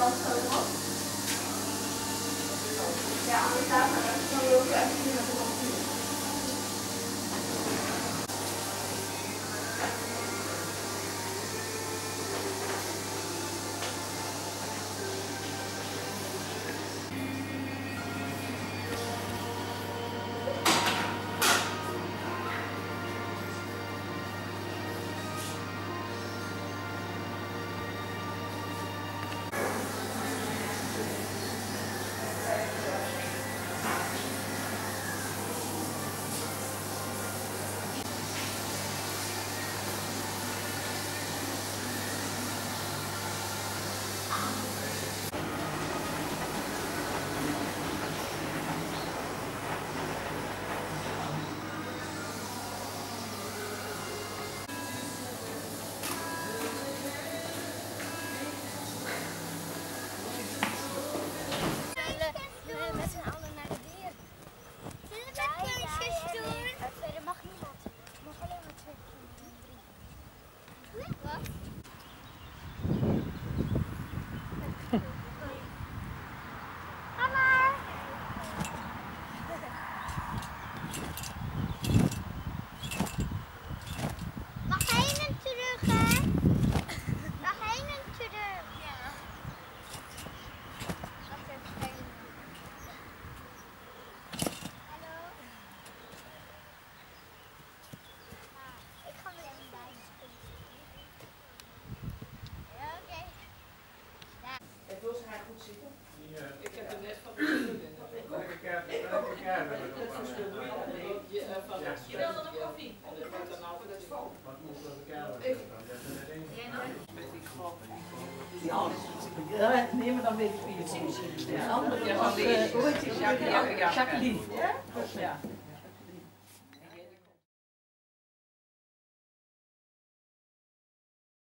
小车，然后，这，都有感兴。Je wil dan een koffie? Ja, nee, maar dan weet ik Ja, dat is. De andere was, Ja, dat is eh, een Jacqueline. Ja? Ja.